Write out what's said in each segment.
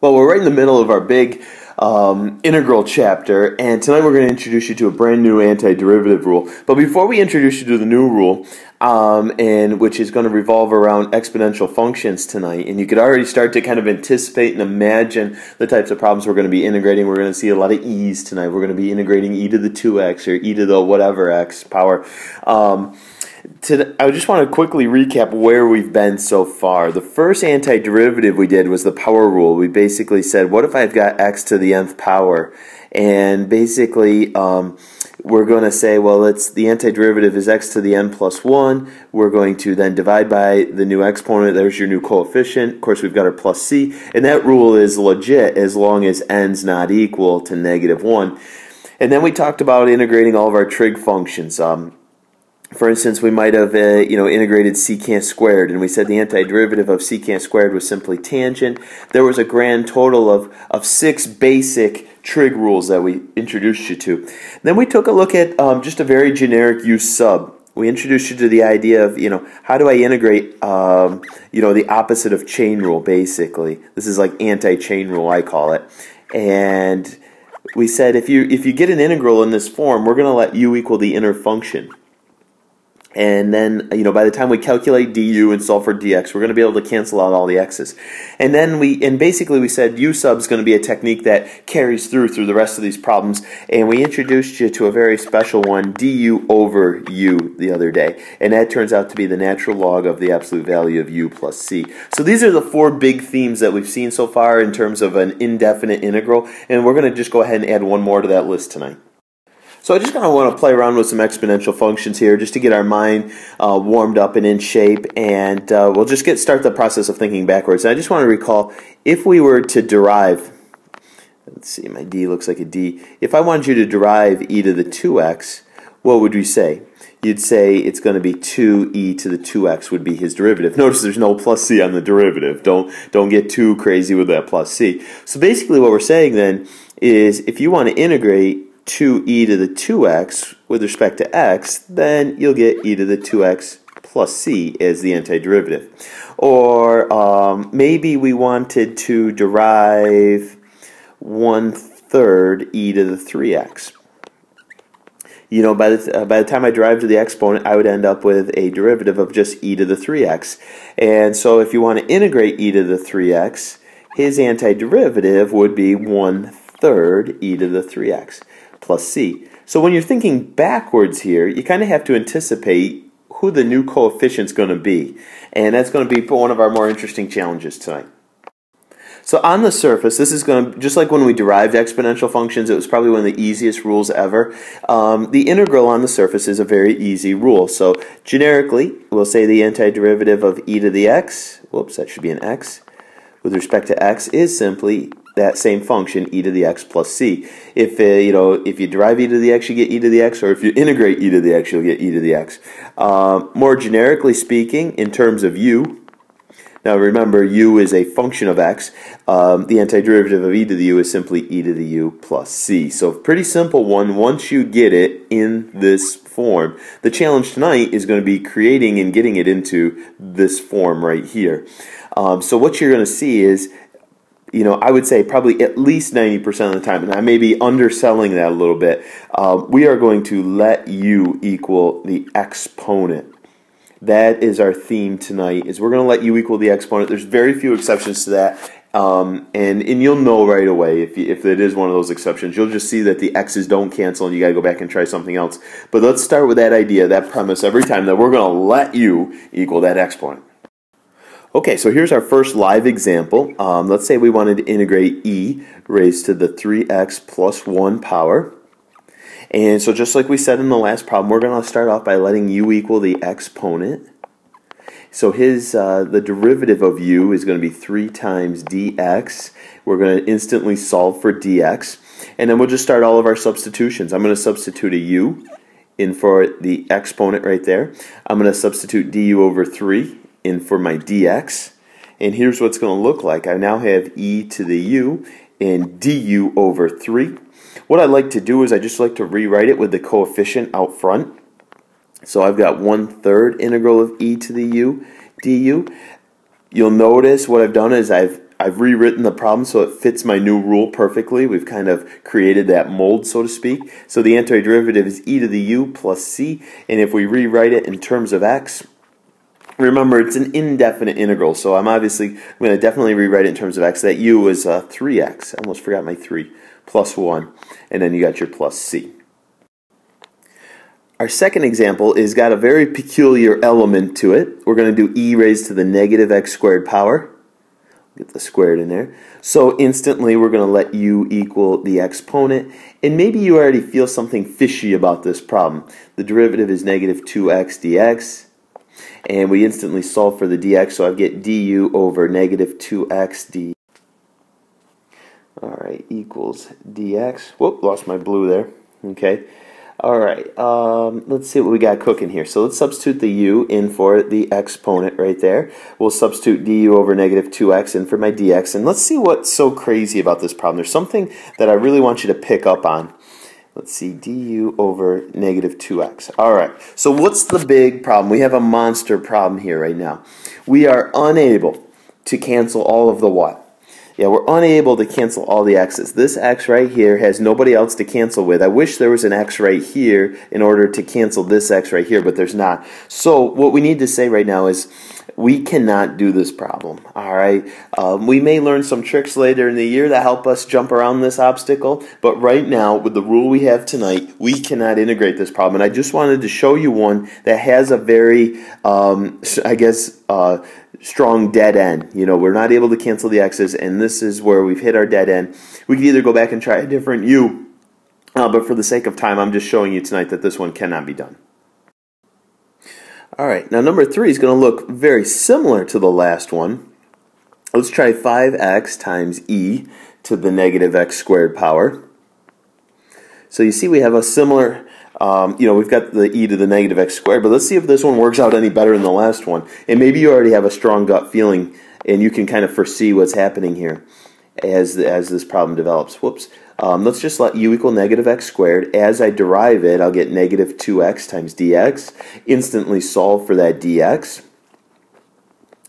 Well, we're right in the middle of our big um, integral chapter, and tonight we're going to introduce you to a brand new antiderivative rule. But before we introduce you to the new rule, um, and which is going to revolve around exponential functions tonight, and you could already start to kind of anticipate and imagine the types of problems we're going to be integrating. We're going to see a lot of e's tonight. We're going to be integrating e to the 2x or e to the whatever x power. Um, I just want to quickly recap where we've been so far. The first antiderivative we did was the power rule. We basically said, what if I've got x to the nth power? And basically, um, we're going to say, well, it's the antiderivative is x to the n plus 1. We're going to then divide by the new exponent. There's your new coefficient. Of course, we've got our plus c. And that rule is legit as long as n's not equal to negative 1. And then we talked about integrating all of our trig functions. Um, for instance, we might have uh, you know integrated secant squared, and we said the antiderivative of secant squared was simply tangent. There was a grand total of, of six basic trig rules that we introduced you to. Then we took a look at um, just a very generic u sub. We introduced you to the idea of you know how do I integrate um, you know the opposite of chain rule basically. This is like anti-chain rule I call it, and we said if you if you get an integral in this form, we're going to let u equal the inner function. And then, you know, by the time we calculate du and solve for dx, we're going to be able to cancel out all the x's. And then we, and basically we said u sub is going to be a technique that carries through through the rest of these problems. And we introduced you to a very special one, du over u, the other day. And that turns out to be the natural log of the absolute value of u plus c. So these are the four big themes that we've seen so far in terms of an indefinite integral. And we're going to just go ahead and add one more to that list tonight. So I just kind of want to play around with some exponential functions here just to get our mind uh, warmed up and in shape and uh, we'll just get start the process of thinking backwards. And I just want to recall if we were to derive, let's see, my d looks like a d. If I wanted you to derive e to the 2x, what would we say? You'd say it's going to be 2e to the 2x would be his derivative. Notice there's no plus c on the derivative. Don't, don't get too crazy with that plus c. So basically what we're saying then is if you want to integrate 2e to the 2x with respect to x, then you'll get e to the 2x plus c as the antiderivative. Or um, maybe we wanted to derive 1 third e to the 3x. You know, by the, uh, by the time I derive to the exponent, I would end up with a derivative of just e to the 3x. And so if you want to integrate e to the 3x, his antiderivative would be 1 third e to the 3x plus c. So when you're thinking backwards here, you kind of have to anticipate who the new coefficient's going to be. And that's going to be one of our more interesting challenges tonight. So on the surface, this is going to, just like when we derived exponential functions, it was probably one of the easiest rules ever. Um, the integral on the surface is a very easy rule. So generically, we'll say the antiderivative of e to the x, whoops, that should be an x, with respect to x is simply that same function e to the x plus c. If uh, you know if you derive e to the x, you get e to the x, or if you integrate e to the x, you'll get e to the x. Uh, more generically speaking, in terms of u, now remember u is a function of x. Um, the antiderivative of e to the u is simply e to the u plus c. So pretty simple one. Once you get it in this form, the challenge tonight is going to be creating and getting it into this form right here. Um, so what you're going to see is you know, I would say probably at least 90% of the time, and I may be underselling that a little bit, uh, we are going to let u equal the exponent. That is our theme tonight, is we're going to let u equal the exponent. There's very few exceptions to that, um, and, and you'll know right away if, you, if it is one of those exceptions. You'll just see that the x's don't cancel and you got to go back and try something else. But let's start with that idea, that premise every time that we're going to let u equal that exponent. Okay, so here's our first live example. Um, let's say we wanted to integrate e raised to the 3x plus 1 power. And so just like we said in the last problem, we're going to start off by letting u equal the exponent. So his uh, the derivative of u is going to be 3 times dx. We're going to instantly solve for dx. And then we'll just start all of our substitutions. I'm going to substitute a u in for the exponent right there. I'm going to substitute du over 3 in for my dx. And here's what's going to look like. I now have e to the u and du over 3. What I like to do is I just like to rewrite it with the coefficient out front. So I've got 1 third integral of e to the u du. You'll notice what I've done is I've I've rewritten the problem so it fits my new rule perfectly. We've kind of created that mold, so to speak. So the antiderivative is e to the u plus c, and if we rewrite it in terms of x, remember it's an indefinite integral, so I'm obviously I'm going to definitely rewrite it in terms of x. That u is uh, 3x. I almost forgot my 3 plus 1, and then you got your plus c. Our second example is got a very peculiar element to it. We're going to do e raised to the negative x squared power. Get the squared in there. So instantly we're going to let u equal the exponent. And maybe you already feel something fishy about this problem. The derivative is negative 2x dx. And we instantly solve for the dx, so I get du over negative 2x d. All right, equals dx. Whoop, lost my blue there. Okay. All right, um, let's see what we got cooking here. So let's substitute the u in for the exponent right there. We'll substitute du over negative 2x in for my dx. And let's see what's so crazy about this problem. There's something that I really want you to pick up on. Let's see, du over negative 2x. All right, so what's the big problem? We have a monster problem here right now. We are unable to cancel all of the what? Yeah, we're unable to cancel all the x's. This x right here has nobody else to cancel with. I wish there was an x right here in order to cancel this x right here, but there's not. So what we need to say right now is we cannot do this problem. All right, um, we may learn some tricks later in the year that help us jump around this obstacle, but right now with the rule we have tonight, we cannot integrate this problem. And I just wanted to show you one that has a very, um, I guess. Uh, strong dead end. You know, we're not able to cancel the x's, and this is where we've hit our dead end. We could either go back and try a different u, uh, but for the sake of time, I'm just showing you tonight that this one cannot be done. All right, now number three is going to look very similar to the last one. Let's try 5x times e to the negative x squared power. So you see we have a similar um, you know, we've got the e to the negative x squared, but let's see if this one works out any better than the last one. And maybe you already have a strong gut feeling and you can kind of foresee what's happening here as, as this problem develops. Whoops. Um, let's just let u equal negative x squared. As I derive it, I'll get negative 2x times dx. Instantly solve for that dx.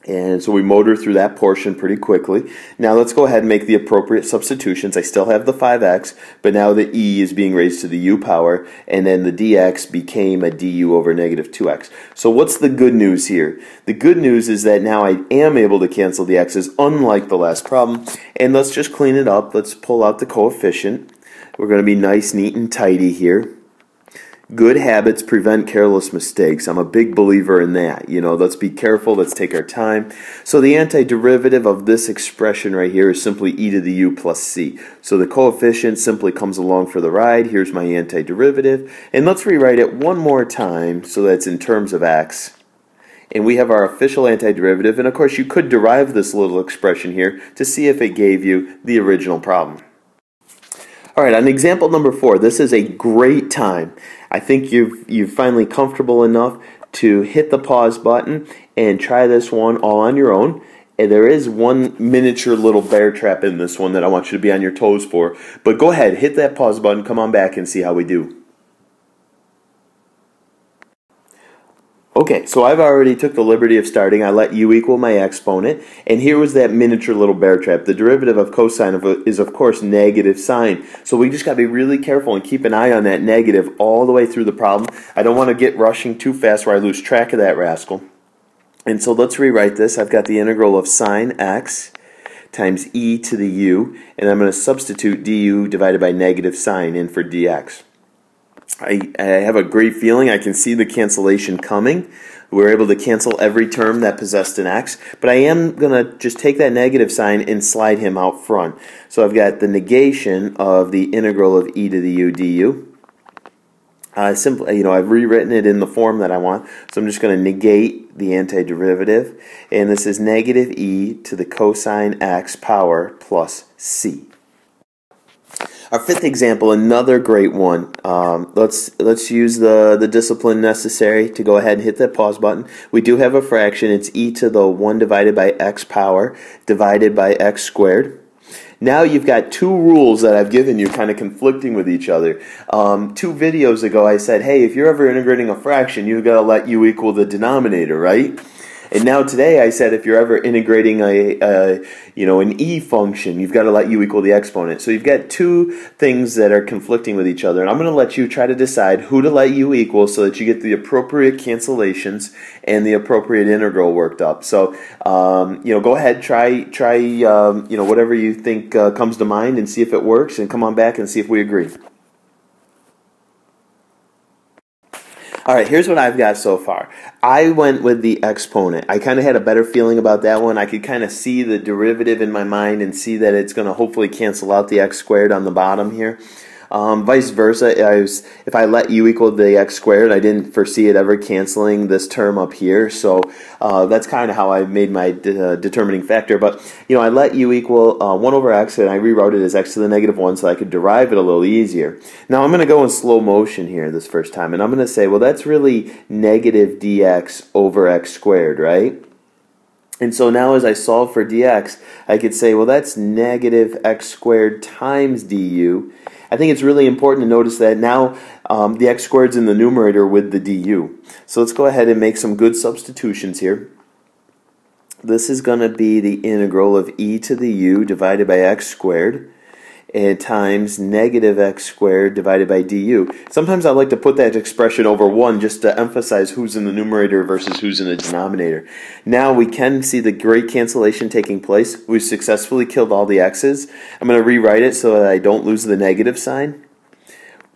And so we motor through that portion pretty quickly. Now let's go ahead and make the appropriate substitutions. I still have the 5x, but now the e is being raised to the u power, and then the dx became a du over negative 2x. So what's the good news here? The good news is that now I am able to cancel the x's, unlike the last problem. And let's just clean it up. Let's pull out the coefficient. We're going to be nice, neat, and tidy here. Good habits prevent careless mistakes. I'm a big believer in that. You know, let's be careful, let's take our time. So the antiderivative of this expression right here is simply e to the u plus c. So the coefficient simply comes along for the ride. Here's my antiderivative. And let's rewrite it one more time so that it's in terms of x. And we have our official antiderivative. And of course, you could derive this little expression here to see if it gave you the original problem. All right, on example number four, this is a great time I think you've you're finally comfortable enough to hit the pause button and try this one all on your own. And there is one miniature little bear trap in this one that I want you to be on your toes for. But go ahead, hit that pause button, come on back and see how we do. Okay, so I've already took the liberty of starting. I let u equal my exponent, and here was that miniature little bear trap. The derivative of cosine of a, is, of course, negative sine. So we just got to be really careful and keep an eye on that negative all the way through the problem. I don't want to get rushing too fast where I lose track of that rascal. And so let's rewrite this. I've got the integral of sine x times e to the u, and I'm going to substitute du divided by negative sine in for dx. I, I have a great feeling. I can see the cancellation coming. We are able to cancel every term that possessed an x, but I am going to just take that negative sign and slide him out front. So I've got the negation of the integral of e to the u du. Uh, simply, you know, I've rewritten it in the form that I want, so I'm just going to negate the antiderivative, and this is negative e to the cosine x power plus c. Our fifth example, another great one. Um, let's let's use the the discipline necessary to go ahead and hit that pause button. We do have a fraction. It's e to the one divided by x power divided by x squared. Now you've got two rules that I've given you kind of conflicting with each other. Um, two videos ago I said, hey, if you're ever integrating a fraction, you've got to let u equal the denominator, right? And now today I said if you're ever integrating a, a you know an e function, you've got to let u equal the exponent. So you've got two things that are conflicting with each other, and I'm going to let you try to decide who to let u equal so that you get the appropriate cancellations and the appropriate integral worked up. So um, you know, go ahead, try try um, you know whatever you think uh, comes to mind, and see if it works, and come on back and see if we agree. All right, here's what I've got so far. I went with the exponent. I kind of had a better feeling about that one. I could kind of see the derivative in my mind and see that it's going to hopefully cancel out the x squared on the bottom here. Um, vice versa, I was, if I let u equal the x squared, I didn't foresee it ever canceling this term up here. So uh, that's kind of how I made my de uh, determining factor. But you know, I let u equal uh, 1 over x, and I rewrote it as x to the negative 1 so I could derive it a little easier. Now I'm going to go in slow motion here this first time, and I'm going to say, well, that's really negative dx over x squared, right? And so now as I solve for dx, I could say, well, that's negative x squared times du. I think it's really important to notice that now um, the x squared's in the numerator with the du. So let's go ahead and make some good substitutions here. This is going to be the integral of e to the u divided by x squared and times negative x squared divided by du. Sometimes I like to put that expression over 1 just to emphasize who's in the numerator versus who's in the denominator. Now we can see the great cancellation taking place. We've successfully killed all the x's. I'm going to rewrite it so that I don't lose the negative sign.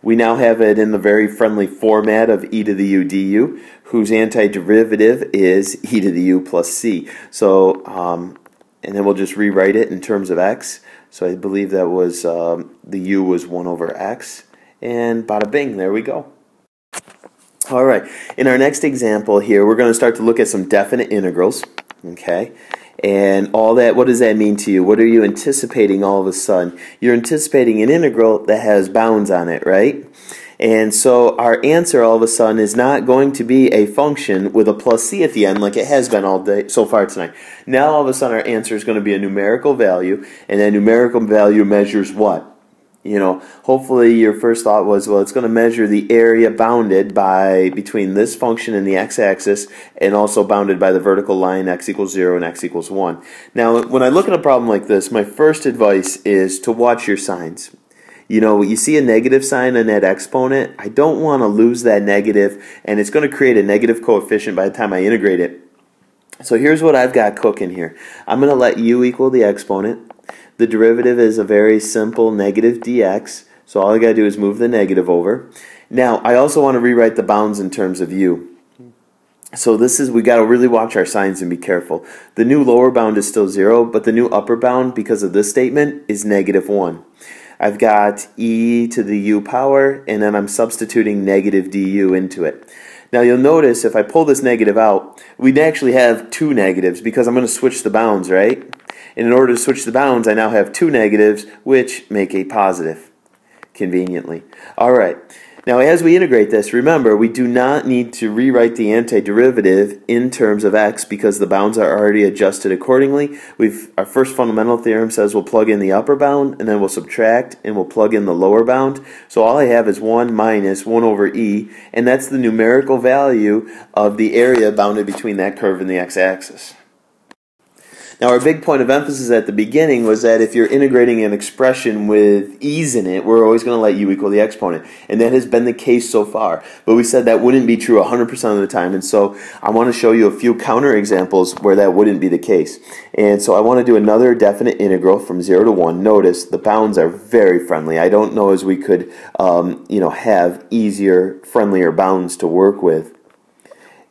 We now have it in the very friendly format of e to the u du, whose antiderivative is e to the u plus c. So, um, and then we'll just rewrite it in terms of x. So I believe that was um, the u was 1 over x. And bada bing, there we go. All right, in our next example here, we're going to start to look at some definite integrals. Okay, and all that, what does that mean to you? What are you anticipating all of a sudden? You're anticipating an integral that has bounds on it, right? And so our answer all of a sudden is not going to be a function with a plus c at the end like it has been all day so far tonight. Now all of a sudden our answer is going to be a numerical value, and that numerical value measures what? You know, hopefully your first thought was, well, it's going to measure the area bounded by between this function and the x-axis, and also bounded by the vertical line x equals 0 and x equals 1. Now, when I look at a problem like this, my first advice is to watch your signs you know, you see a negative sign on that exponent, I don't want to lose that negative, and it's going to create a negative coefficient by the time I integrate it. So here's what I've got cooking here. I'm going to let u equal the exponent. The derivative is a very simple negative dx, so all I got to do is move the negative over. Now, I also want to rewrite the bounds in terms of u. So this is, we got to really watch our signs and be careful. The new lower bound is still 0, but the new upper bound, because of this statement, is negative 1. I've got e to the u power, and then I'm substituting negative du into it. Now you'll notice if I pull this negative out, we'd actually have two negatives because I'm going to switch the bounds, right? And in order to switch the bounds, I now have two negatives, which make a positive, conveniently. All right. Now, as we integrate this, remember, we do not need to rewrite the antiderivative in terms of x because the bounds are already adjusted accordingly. We've Our first fundamental theorem says we'll plug in the upper bound, and then we'll subtract, and we'll plug in the lower bound. So all I have is 1 minus 1 over e, and that's the numerical value of the area bounded between that curve and the x-axis. Now, our big point of emphasis at the beginning was that if you're integrating an expression with e's in it, we're always going to let u equal the exponent. And that has been the case so far. But we said that wouldn't be true 100% of the time. And so I want to show you a few counter examples where that wouldn't be the case. And so I want to do another definite integral from 0 to 1. Notice the bounds are very friendly. I don't know as we could um, you know, have easier, friendlier bounds to work with.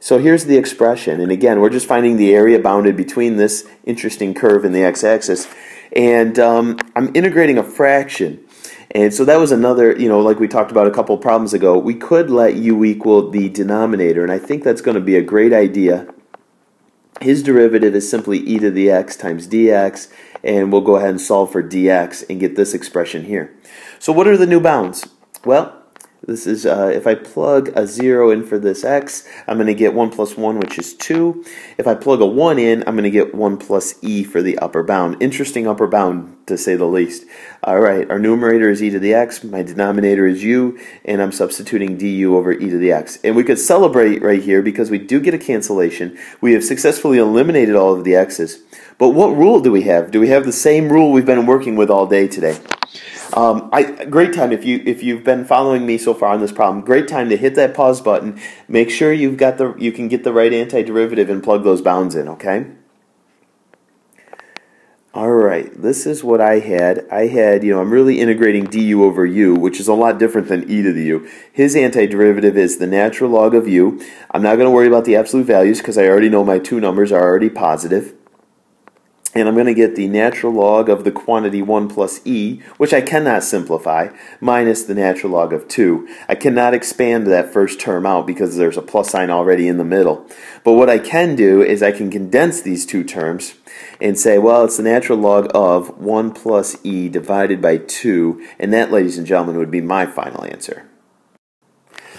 So here's the expression, and again, we're just finding the area bounded between this interesting curve and the x-axis, and um, I'm integrating a fraction. And so that was another, you know, like we talked about a couple problems ago, we could let u equal the denominator, and I think that's going to be a great idea. His derivative is simply e to the x times dx, and we'll go ahead and solve for dx and get this expression here. So what are the new bounds? Well, This is, uh, if I plug a 0 in for this x, I'm going to get 1 plus 1, which is 2. If I plug a 1 in, I'm going to get 1 plus e for the upper bound. Interesting upper bound, to say the least. All right, our numerator is e to the x, my denominator is u, and I'm substituting du over e to the x. And we could celebrate right here because we do get a cancellation. We have successfully eliminated all of the x's. But what rule do we have? Do we have the same rule we've been working with all day today? Um, I, great time if you if you've been following me so far on this problem. Great time to hit that pause button. Make sure you've got the you can get the right antiderivative and plug those bounds in. Okay. All right, this is what I had. I had, you know, I'm really integrating du over u, which is a lot different than e to the u. His antiderivative is the natural log of u. I'm not going to worry about the absolute values because I already know my two numbers are already positive and I'm going to get the natural log of the quantity 1 plus e, which I cannot simplify, minus the natural log of 2. I cannot expand that first term out because there's a plus sign already in the middle. But what I can do is I can condense these two terms and say, well, it's the natural log of 1 plus e divided by 2, and that, ladies and gentlemen, would be my final answer.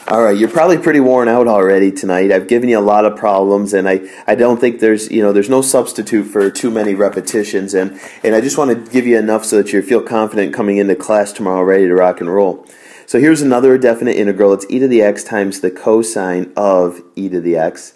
All right, you're probably pretty worn out already tonight. I've given you a lot of problems, and I, I don't think there's you know there's no substitute for too many repetitions, and and I just want to give you enough so that you feel confident coming into class tomorrow, ready to rock and roll. So here's another definite integral. It's e to the x times the cosine of e to the x.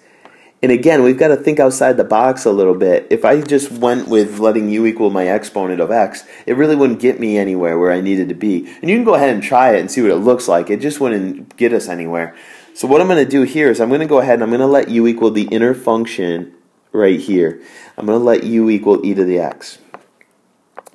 And again, we've got to think outside the box a little bit. If I just went with letting u equal my exponent of x, it really wouldn't get me anywhere where I needed to be. And you can go ahead and try it and see what it looks like. It just wouldn't get us anywhere. So what I'm going to do here is I'm going to go ahead and I'm going to let u equal the inner function right here. I'm going to let u equal e to the x.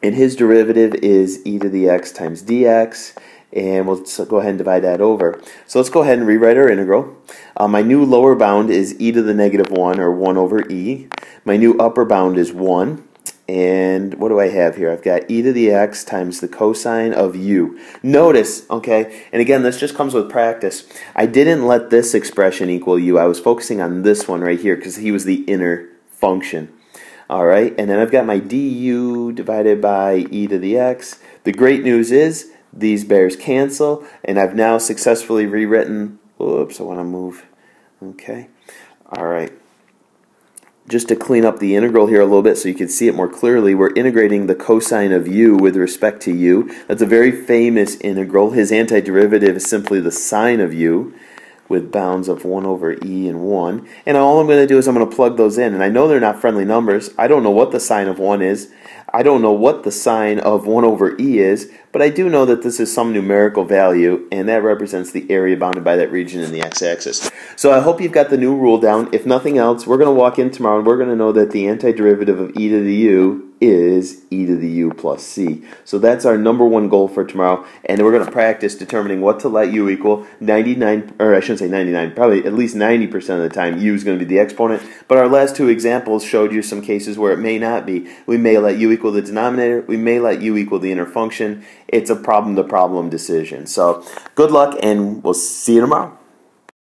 And his derivative is e to the x times dx and we'll go ahead and divide that over. So let's go ahead and rewrite our integral. Uh, my new lower bound is e to the negative 1, or 1 over e. My new upper bound is 1. And what do I have here? I've got e to the x times the cosine of u. Notice, okay, and again, this just comes with practice. I didn't let this expression equal u. I was focusing on this one right here because he was the inner function. All right, and then I've got my du divided by e to the x. The great news is these bears cancel, and I've now successfully rewritten. Oops, I want to move. Okay. All right. Just to clean up the integral here a little bit so you can see it more clearly, we're integrating the cosine of u with respect to u. That's a very famous integral. His antiderivative is simply the sine of u with bounds of 1 over e and 1. And all I'm going to do is I'm going to plug those in. And I know they're not friendly numbers. I don't know what the sine of 1 is. I don't know what the sine of 1 over e is, but I do know that this is some numerical value, and that represents the area bounded by that region in the x-axis. So I hope you've got the new rule down. If nothing else, we're going to walk in tomorrow, and we're going to know that the antiderivative of e to the u is e to the u plus c. So that's our number one goal for tomorrow, and we're going to practice determining what to let u equal. 99, or I shouldn't say 99, probably at least 90% of the time u is going to be the exponent, but our last two examples showed you some cases where it may not be. We may let u equal the denominator, we may let u equal the inner function. It's a problem-to-problem -problem decision. So good luck, and we'll see you tomorrow.